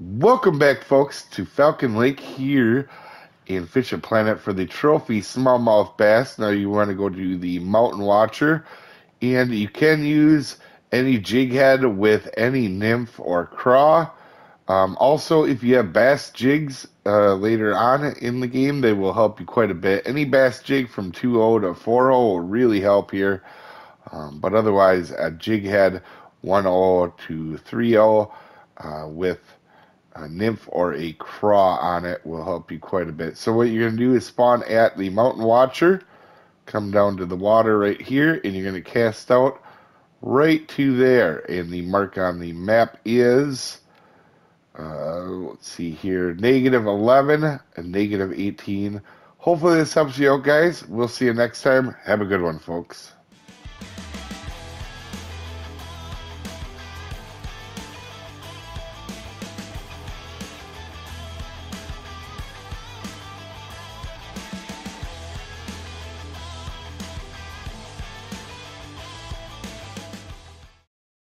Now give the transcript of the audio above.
Welcome back, folks, to Falcon Lake here in Fishing Planet for the trophy smallmouth bass. Now you want to go to the Mountain Watcher, and you can use any jig head with any nymph or craw. Um, also, if you have bass jigs uh, later on in the game, they will help you quite a bit. Any bass jig from 2.0 to 4.0 will really help here. Um, but otherwise, a jig head 1.0 to 3.0 uh, with a nymph or a craw on it will help you quite a bit. So what you're going to do is spawn at the mountain watcher, come down to the water right here, and you're going to cast out right to there. And the mark on the map is, uh, let's see here, negative 11 and negative 18. Hopefully this helps you out, guys. We'll see you next time. Have a good one, folks.